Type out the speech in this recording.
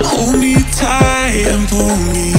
Hold me tight and pull me